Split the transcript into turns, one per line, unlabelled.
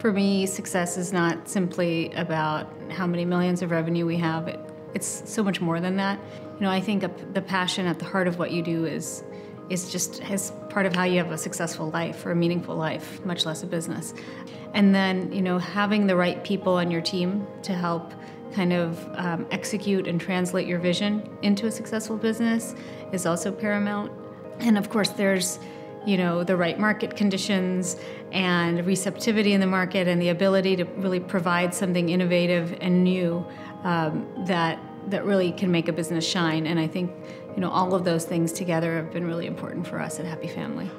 For me, success is not simply about how many millions of revenue we have. It, it's so much more than that. You know, I think the passion at the heart of what you do is is just as part of how you have a successful life or a meaningful life, much less a business. And then, you know, having the right people on your team to help kind of um, execute and translate your vision into a successful business is also paramount. And of course, there's you know the right market conditions and receptivity in the market and the ability to really provide something innovative and new um, that that really can make a business shine. And i think you know all of those things together have been really important for us at happy family